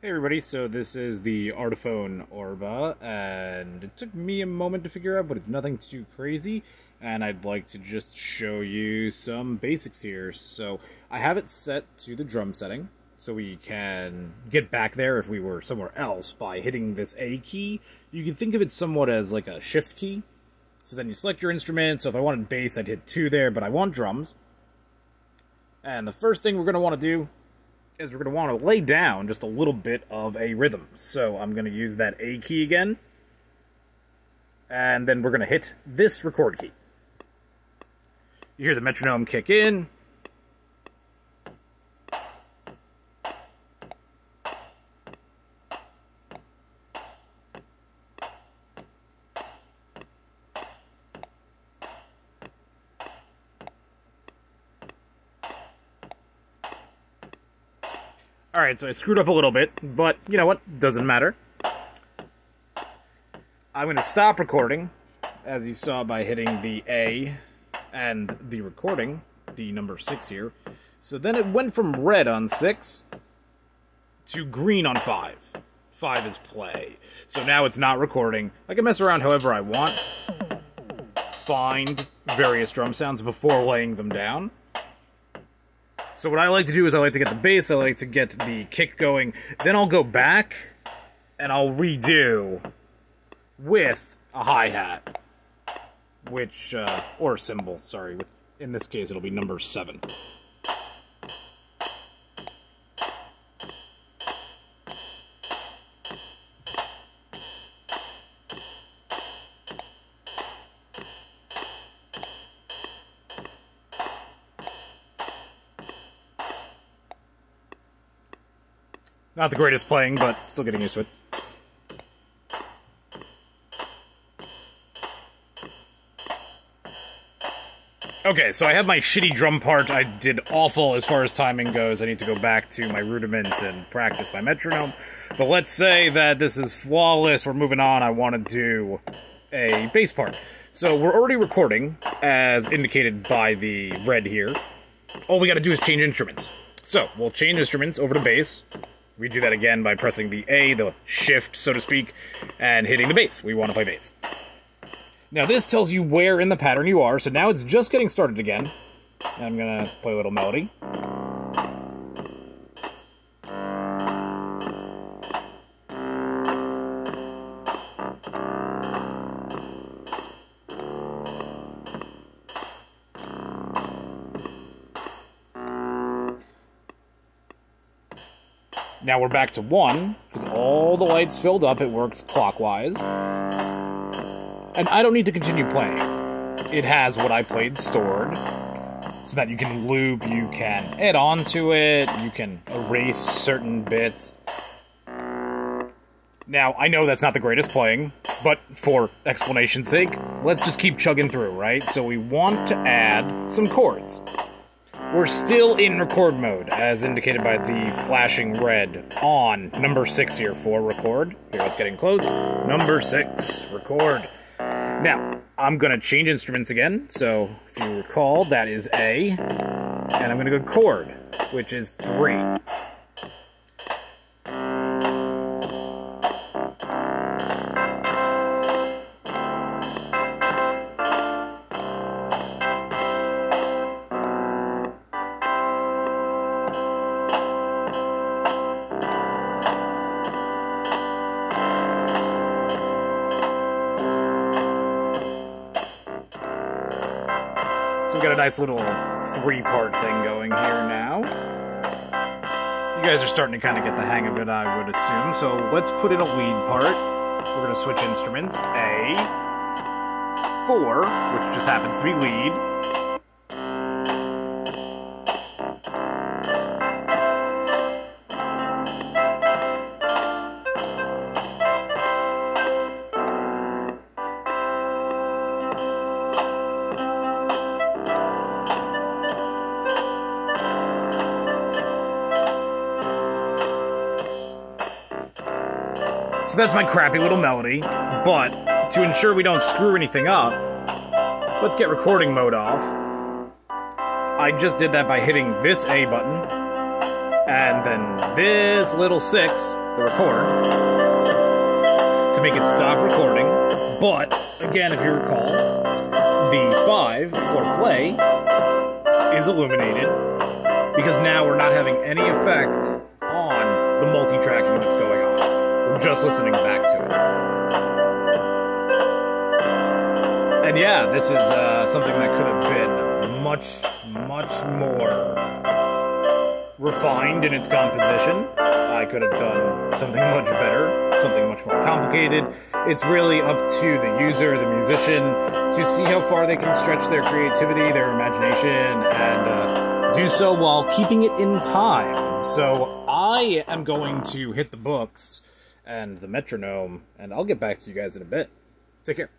Hey everybody, so this is the Artiphon Orba, and it took me a moment to figure out, but it's nothing too crazy, and I'd like to just show you some basics here. So I have it set to the drum setting, so we can get back there if we were somewhere else by hitting this A key. You can think of it somewhat as like a shift key. So then you select your instrument, so if I wanted bass, I'd hit 2 there, but I want drums. And the first thing we're going to want to do is we're going to want to lay down just a little bit of a rhythm. So I'm going to use that A key again. And then we're going to hit this record key. You hear the metronome kick in. Alright, so I screwed up a little bit, but you know what? Doesn't matter. I'm going to stop recording, as you saw by hitting the A and the recording, the number 6 here. So then it went from red on 6 to green on 5. 5 is play. So now it's not recording. I can mess around however I want. Find various drum sounds before laying them down. So what I like to do is I like to get the bass, I like to get the kick going, then I'll go back and I'll redo with a hi-hat, which, uh, or a cymbal, sorry, with, in this case it'll be number seven. Not the greatest playing, but still getting used to it. Okay, so I have my shitty drum part. I did awful as far as timing goes. I need to go back to my rudiments and practice my metronome. But let's say that this is flawless. We're moving on. I want to do a bass part. So we're already recording, as indicated by the red here. All we got to do is change instruments. So we'll change instruments over to bass. We do that again by pressing the A, the shift, so to speak, and hitting the bass. We want to play bass. Now this tells you where in the pattern you are, so now it's just getting started again. And I'm to play a little melody. Now we're back to one, because all the lights filled up, it works clockwise. And I don't need to continue playing. It has what I played stored, so that you can loop, you can add on to it, you can erase certain bits. Now, I know that's not the greatest playing, but for explanation's sake, let's just keep chugging through, right? So we want to add some chords. We're still in record mode, as indicated by the flashing red on number 6 here for record. Here, it's getting close. Number 6, record. Now, I'm going to change instruments again, so if you recall, that is A, and I'm going to go chord, which is 3. We've got a nice little three-part thing going here now. You guys are starting to kind of get the hang of it, I would assume. So let's put in a lead part. We're going to switch instruments. A, 4, which just happens to be lead. So that's my crappy little melody, but to ensure we don't screw anything up, let's get recording mode off. I just did that by hitting this A button, and then this little 6, the record to make it stop recording. But again, if you recall, the 5 for play is illuminated because now we're not having any effect on the multi-tracking that's going on. Just listening back to it. And yeah, this is uh, something that could have been much, much more refined in its composition. I could have done something much better, something much more complicated. It's really up to the user, the musician, to see how far they can stretch their creativity, their imagination, and uh, do so while keeping it in time. So I am going to hit the books and the metronome, and I'll get back to you guys in a bit. Take care.